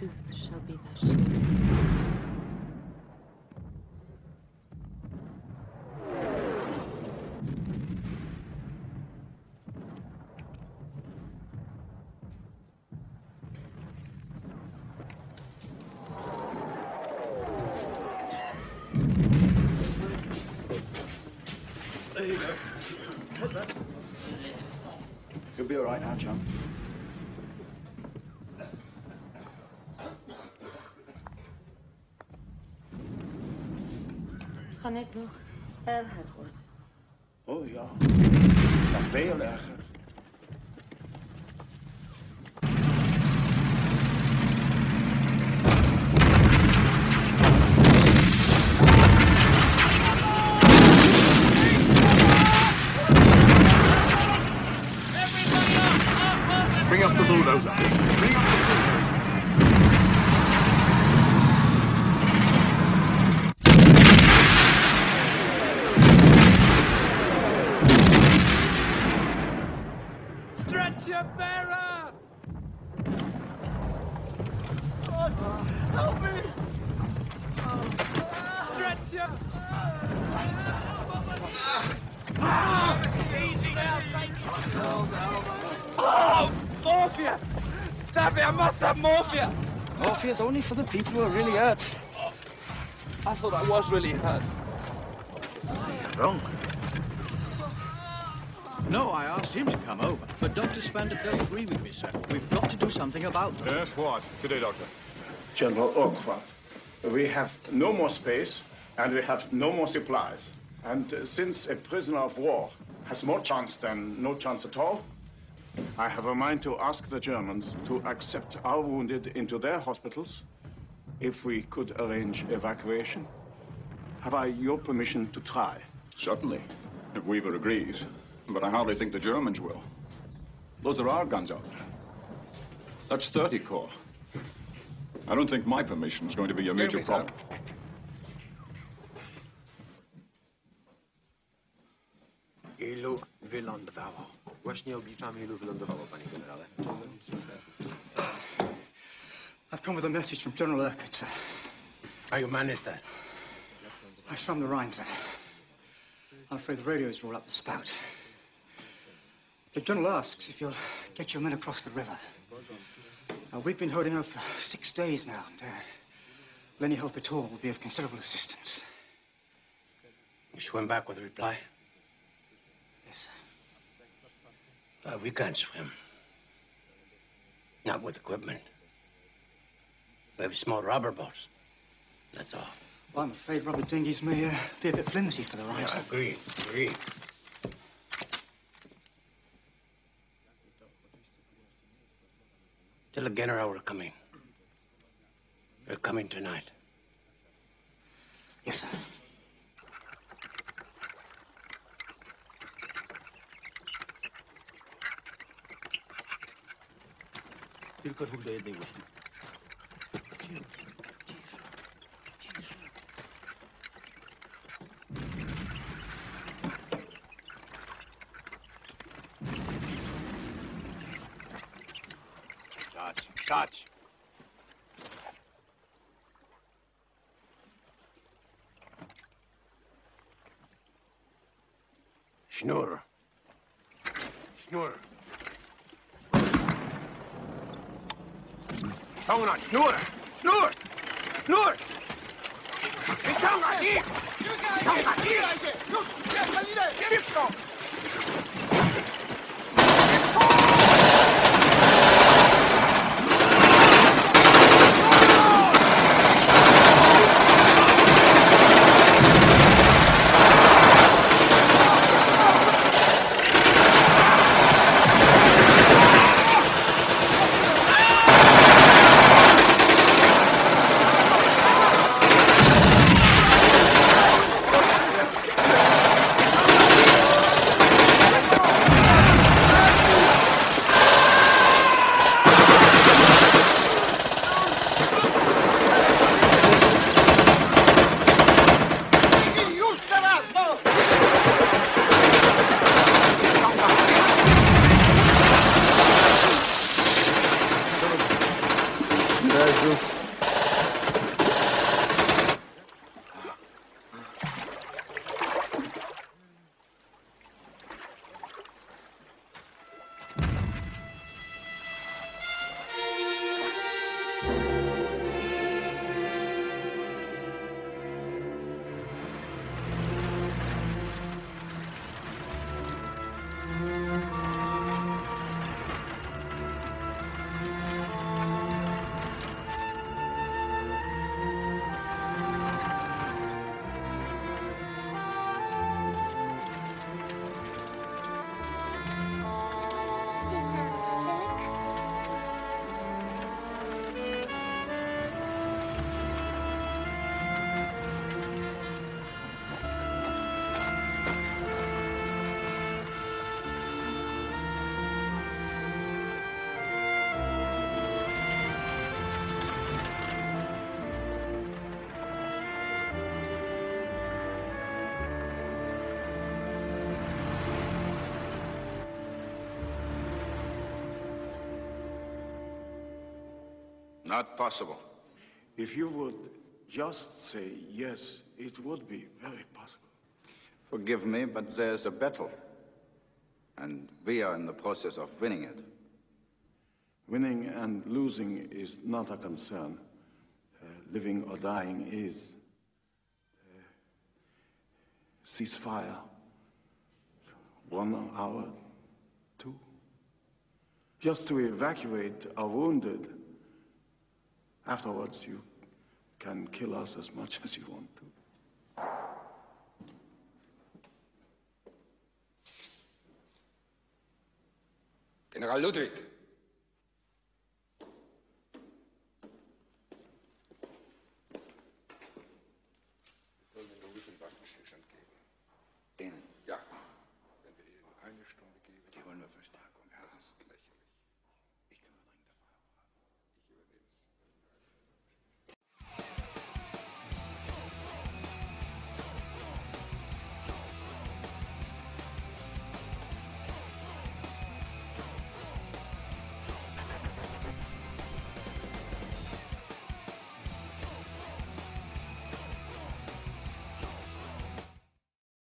truth shall be thy shield. There you go. You'll be all right now, chum. Kan het nog erger worden? Oh ja, nog veel erger. Bring up the bulldozer. Bring up the bulldozer. Stretcher bearer! God, help me! Stretcher! Easy now, take it! Oh, morphia! Daffy, I must have morphia! Morphia's only for the people who are really hurt. I thought I was really hurt. Wrong. No, I asked him to come over, but Dr. Spaander does agree with me, sir. We've got to do something about them. Yes, what? Good day, Doctor. General Ogwa, we have no more space and we have no more supplies. And uh, since a prisoner of war has more chance than no chance at all, I have a mind to ask the Germans to accept our wounded into their hospitals if we could arrange evacuation. Have I your permission to try? Certainly, if Weaver agrees. But I hardly think the Germans will. Those are our guns out. That's 30 Corps. I don't think my permission is going to be a major me, sir. problem. Ilu wylądowało? Właśnie obliczamy, ilu wylądowało, panie generale. I've come with a message from General Urquhart, sir. How you managed that? I swam the Rhine, sir. I'm afraid the radios are all up the spout. The General asks if you'll get your men across the river. Uh, we've been holding out for six days now, and uh, any help at all will be of considerable assistance. You swim back with a reply? Yes, sir. Uh, we can't swim. Not with equipment. We have small rubber boats. That's all. Well, I'm afraid rubber dinghies may uh, be a bit flimsy for the ride. Yeah, agreed, agreed. Tell the general we're coming. We're coming tonight. Yes, sir. Tylko dwóch do jednej łódki. Stać, stać! Sznur. Sznur. Ciągnąć, sznur! Sznur! Sznur! Wyciągać ich! Wyciągać ich! Już! Szybko! Stretcher privilégios Not possible. If you would just say yes, it would be very possible. Forgive me, but there's a battle. And we are in the process of winning it. Winning and losing is not a concern. Uh, living or dying is. Uh, ceasefire. One hour, two. Just to evacuate our wounded. Afterwards, you can kill us as much as you want to. General Ludwig.